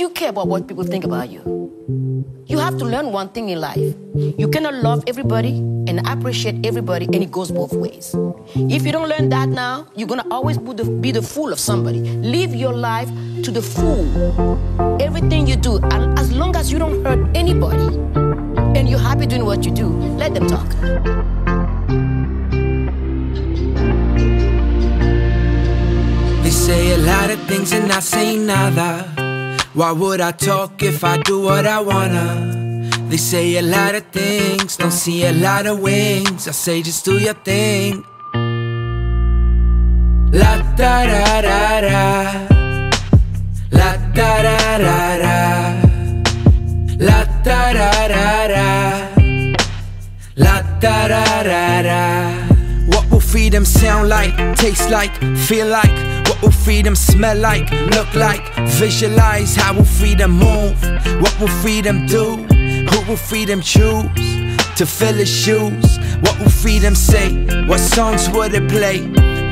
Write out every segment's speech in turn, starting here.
you care about what people think about you? You have to learn one thing in life. You cannot love everybody and appreciate everybody, and it goes both ways. If you don't learn that now, you're gonna always be the, be the fool of somebody. Live your life to the full. Everything you do, and as long as you don't hurt anybody, and you're happy doing what you do, let them talk. They say a lot of things and I say nada. Why would I talk if I do what I wanna? They say a lot of things, don't see a lot of wings. I say just do your thing. La da da da da. La da da da da. La da da da da. La da da da da. What will freedom sound like, taste like, feel like? What will freedom smell like, look like? Visualize how will freedom move? What will freedom do? Who will freedom choose to fill his shoes? What will freedom say? What songs would it play?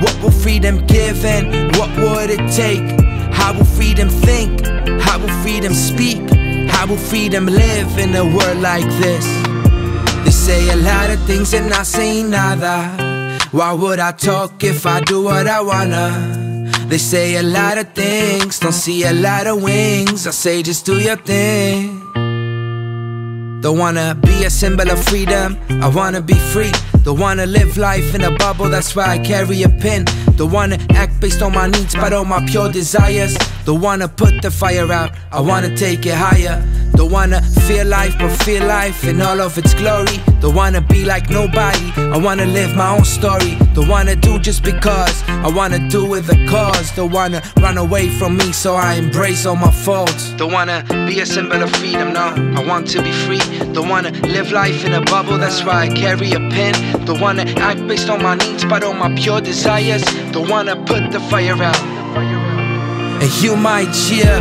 What will freedom give and what would it take? How will freedom think? How will freedom speak? How will freedom live in a world like this? They say a lot of things and I say nada. Why would I talk if I do what I wanna? They say a lot of things, don't see a lot of wings. I say just do your thing. Don't wanna be a symbol of freedom, I wanna be free. Don't wanna live life in a bubble, that's why I carry a pin. Don't wanna act based on my needs, but on my pure desires. Don't wanna put the fire out, I wanna take it higher. Don't wanna feel life, but feel life in all of its glory. Don't wanna be like nobody, I wanna live my own story. Don't wanna do just because, I wanna do with a cause. Don't wanna run away from me, so I embrace all my faults. Don't wanna be a symbol of freedom, no, I want to be free. Don't wanna live life in a bubble, that's why I carry a pen. Don't wanna act based on my needs, but on my pure desires. Don't wanna put the fire out. And you might cheer,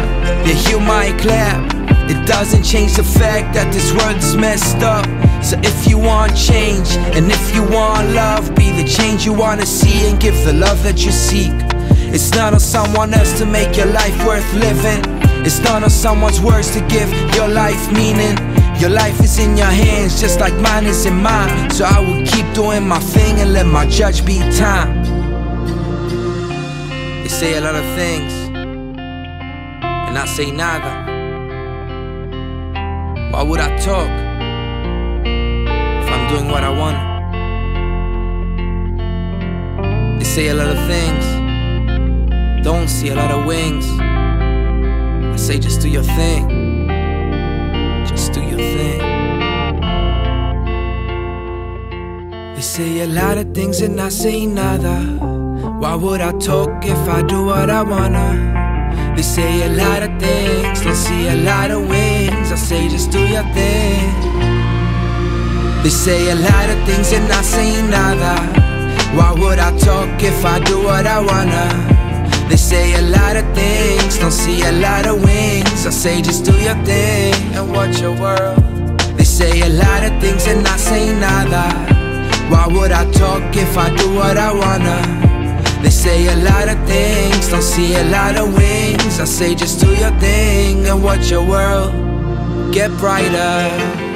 yeah, you might clap. It doesn't change the fact that this world is messed up. So if you want change, and if you want love, be the change you wanna see and give the love that you seek. It's not on someone else to make your life worth living. It's not on someone's words to give your life meaning. Your life is in your hands, just like mine is in mine. So I will keep doing my thing and let my judge be time. They say a lot of things, and I say nada. Why would I talk if I'm doing what I want? They say a lot of things, don't see a lot of wings. I say just do your thing, just do your thing. They say a lot of things and I say nada. Why would I talk if I do what I wanna? They say a lot of things, don't see a lot of wings. I say just do your thing. They say a lot of things and I say nada. Why would I talk if I do what I wanna? They say a lot of things, don't see a lot of wings. I say just do your thing and watch your world. They say a lot of things and I say nada. Why would I talk if I do what I wanna? They say a lot of things, don't see a lot of wings. I say just do your thing and watch your world get brighter.